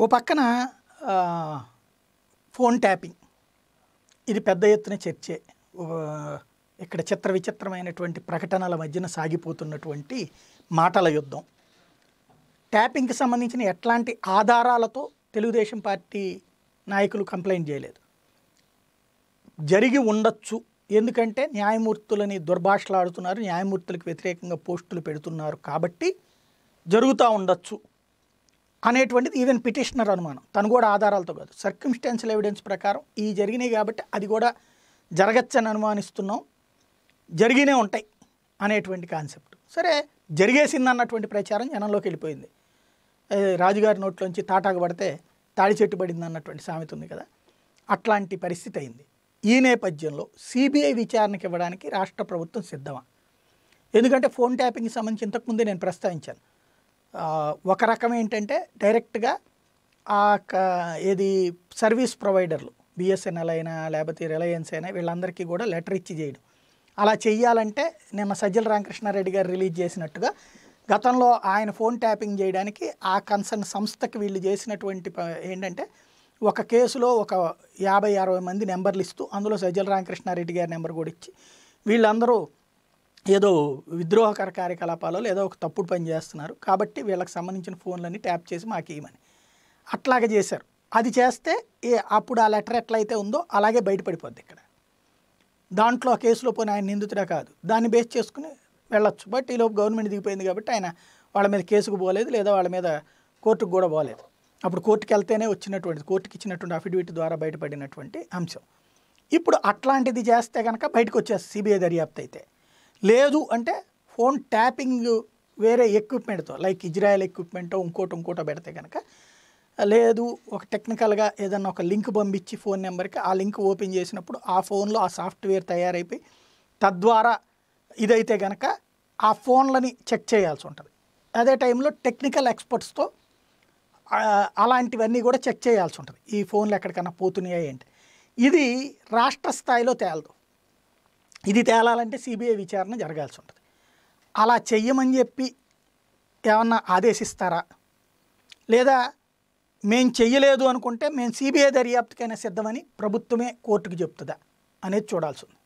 ఓ పక్కన phone tapping. ఇది పెద్ద ఎత్తున చర్చే. ఇక్కడ చిత్ర విచిత్రమైనటువంటి ప్రకటనల మధ్యన సాగిపోతున్నటువంటి మాటల యుద్ధం. ట్యాపింగ్కి సంబంధించిన ఎట్లాంటి ఆధారాలతో తెలుగుదేశం పార్టీ నాయకులు కంప్లైంట్ చేయలేదు. జరిగి ఉండొచ్చు. ఎందుకంటే న్యాయమూర్తులని దుర్భాషలాడుతున్నారు న్యాయమూర్తులకు వ్యతిరేకంగా పోస్టులు పెడుతున్నారు కాబట్టి జరుగుతూ ఉండొచ్చు. అనేటువంటిది ఈవెన్ పిటిషనర్ అనుమానం. తను కూడా ఆధారాలతో కాదు. సర్కిమ్స్టాన్షియల్ ఎవిడెన్స్ ప్రకారం ఈ జరిగినాయి కాబట్టి అది కూడా జరగచ్చని అనుమానిస్తున్నాం. జరిగినే ఉంటాయి అనేటువంటి కాన్సెప్ట్ సరే జరిగేసింది అన్నటువంటి ప్రచారం జనంలోకి వెళ్ళిపోయింది. రాజుగారి నోట్లోంచి తాటాకు పడితే తాడి చెట్టు పడింది అన్నటువంటి సామెత ఉంది కదా. అట్లాంటి పరిస్థితి అయింది. ఈ నేపథ్యంలో సిబిఐ విచారణకి ఇవ్వడానికి రాష్ట్ర ప్రభుత్వం సిద్ధమా? ఎందుకంటే ఫోన్ ట్యాపింగ్కి సంబంధించి ఇంతకుముందే నేను ప్రస్తావించాను. ఒక రకం ఏంటంటే డైరెక్ట్గా ఆ క- ఏది సర్వీస్ ప్రొవైడర్లు బిఎస్ఎన్ఎల్ అయినా లేకపోతే రిలయన్స్ అయినా వీళ్ళందరికీ కూడా లెటర్ ఇచ్చి చేయడం. అలా చెయ్యాలంటే నిన్న సజ్జల రామకృష్ణారెడ్డి గారు రిలీజ్ చేసినట్టుగా గతంలో ఆయన ఫోన్ ట్యాపింగ్ చేయడానికి ఆ కన్సర్న్ సంస్థకి వీళ్ళు చేసినటువంటి ప- ఏంటంటే ఒక కేసులో ఒక యాభై అరవై మంది నెంబర్లు ఇస్తూ అందులో సజ్జల రామకృష్ణారెడ్డి గారి నెంబర్ కూడా ఇచ్చి వీళ్ళందరూ ఏదో విద్రోహకర కార్యకలాపాలలో ఏదో ఒక తప్పుడు పని చేస్తున్నారు. కాబట్టి వీళ్ళకి సంబంధించిన ఫోన్లన్నీ ట్యాప్ చేసి మాకు ఇవ్వమని. అట్లాగే చేశారు. అది చేస్తే ఏ అప్పుడు ఆ లెటర్ ఎట్లయితే ఉందో అలాగే బయటపడిపోద్ది ఇక్కడ. దాంట్లో ఆ కేసులో పోయిన ఆయన నిందితుడే కాదు. దాన్ని బేస్ చేసుకుని వెళ్ళొచ్చు. బట్ ఈలోపు గవర్నమెంట్ దిగిపోయింది కాబట్టి ఆయన వాళ్ళ మీద కేసుకు పోలేదు లేదా వాళ్ళ మీద కోర్టుకు కూడా పోలేదు. అప్పుడు కోర్టుకి వెళ్తేనే వచ్చినటువంటి కోర్టుకి ఇచ్చినటువంటి అఫిడవిట్ ద్వారా బయటపడినటువంటి అంశం. ఇప్పుడు అట్లాంటిది చేస్తే కనుక బయటకు వచ్చేస్తుంది. సిబిఐ దర్యాప్తు అయితే. లేదు అంటే ఫోన్ ట్యాపింగ్ వేరే ఎక్విప్మెంట్తో లైక్ ఇజ్రాయెల్ ఎక్విప్మెంటో ఇంకోటి ఇంకోటో పెడితే కనుక లేదు ఒక టెక్నికల్గా ఏదన్నా ఒక లింక్ పంపించి ఫోన్ నెంబర్కి ఆ లింక్ ఓపెన్ చేసినప్పుడు ఆ ఫోన్లో ఆ సాఫ్ట్వేర్ తయారైపోయి తద్వారా ఇదైతే కనుక ఆ ఫోన్లని చెక్ చేయాల్సి ఉంటుంది. అదే టైంలో టెక్నికల్ ఎక్స్పర్ట్స్తో అలాంటివన్నీ కూడా చెక్ చేయాల్సి ఉంటుంది. ఈ ఫోన్లు ఎక్కడికైనా పోతున్నాయా ఏంటి? ఇది రాష్ట్ర స్థాయిలో తేలదు. ఇది తేలాలంటే సిబిఐ విచారణ జరగాల్సి ఉంటుంది. అలా చెయ్యమని చెప్పి ఏమన్నా ఆదేశిస్తారా? లేదా మేము చెయ్యలేదు అనుకుంటే మేము సిబిఐ దర్యాప్తుకైనా సిద్ధమని ప్రభుత్వమే కోర్టుకు చెప్తుందా? అనేది చూడాల్సి ఉంది.